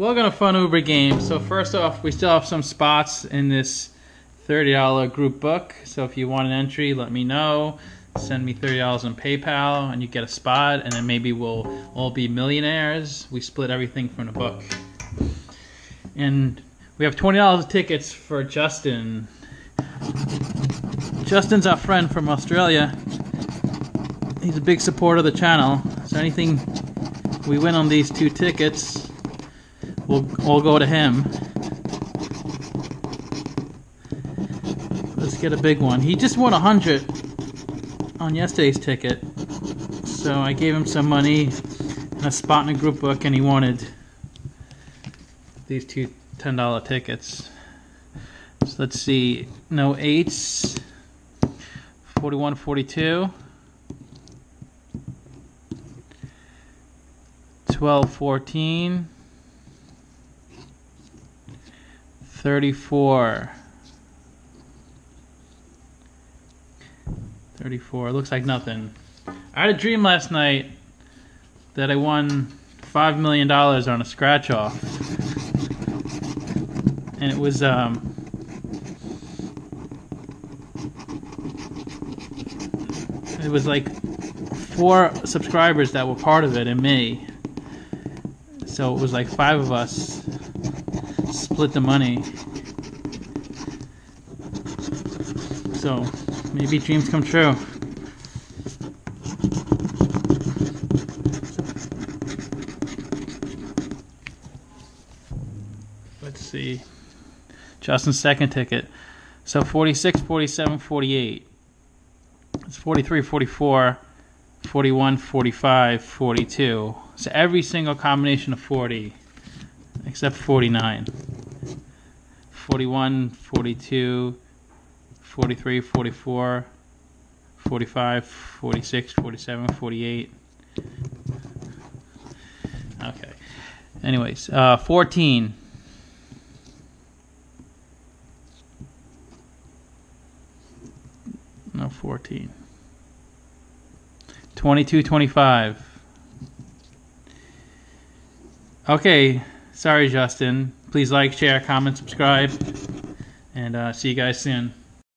Welcome to Fun Uber Games. So first off, we still have some spots in this $30 group book. So if you want an entry, let me know. Send me $30 on PayPal and you get a spot and then maybe we'll all be millionaires. We split everything from the book. And we have $20 tickets for Justin. Justin's our friend from Australia. He's a big supporter of the channel. So anything we win on these two tickets, we'll all go to him. Let's get a big one. He just won a hundred on yesterday's ticket, so I gave him some money and a spot in a group book, and he wanted these two ten dollar tickets. So let's see, no eights, 41, 42. 12, 14, 34, 34. Looks like nothing. I had a dream last night that I won $5 million on a scratch off. And it was, um, it was like four subscribers that were part of it and me. So it was like five of us split the money. So maybe dreams come true. Let's see. Justin's second ticket. So 46, 47, 48. It's 43, 44, 41, 45, 42. So every single combination of 40, except 49. 41, 42, 43, 44, 45, 46, 47, 48. Okay. Anyways, uh, 14. No, 14. 22, 25. Okay, sorry, Justin. Please like, share, comment, subscribe, and uh, see you guys soon.